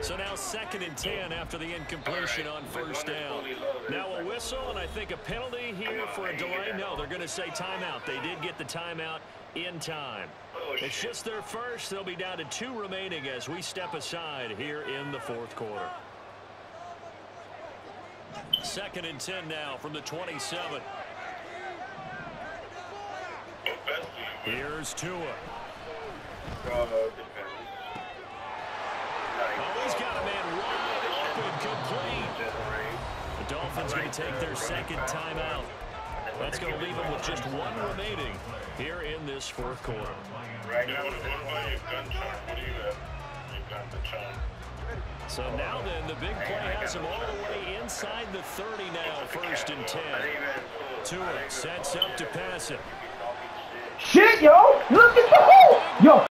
So now second and 10 after the incompletion on first down. Now a whistle and I think a penalty here for a delay. No, they're going to say timeout. They did get the timeout in time. It's just their first. They'll be down to two remaining as we step aside here in the fourth quarter. Second and 10 now from the 27. Here's Tua. Dolphins going to take their second timeout. That's going to leave them with just one remaining here in this fourth quarter. Right now, so now then, the big play has him all the way inside the 30 now, first and 10. Tua sets up to pass it. Shit, yo! Look at the hole! Yo!